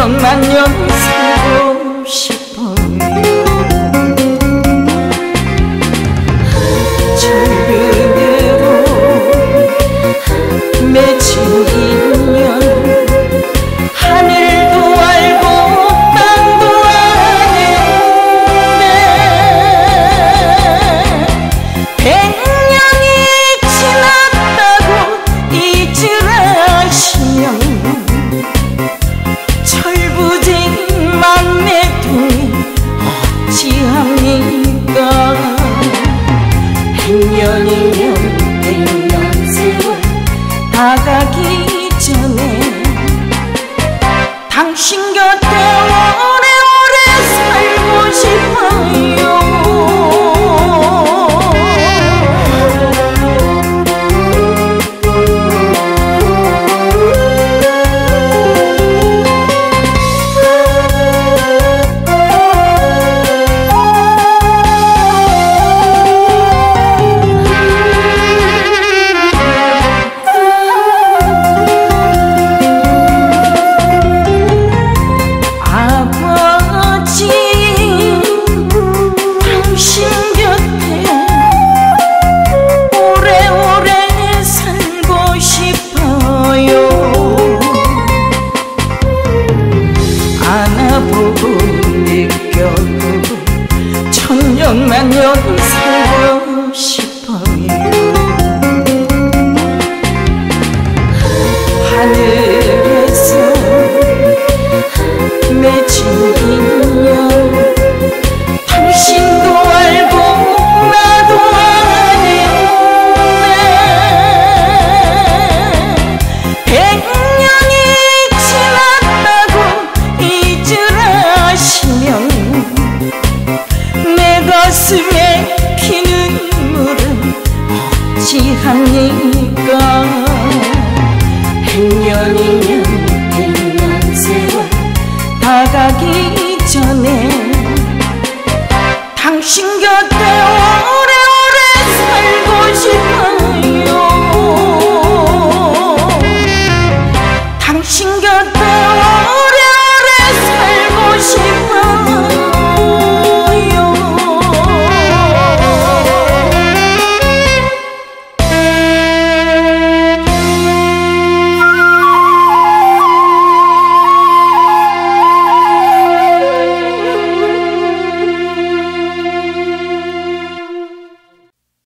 천년만년 살고 싶어 막내들 어찌합니까. 백년이면 백년 세월 다 가기 전에 당신 곁에 오 천년만년 살고 싶어요. 하늘에서 맺힌 다가기 전에 당신 곁에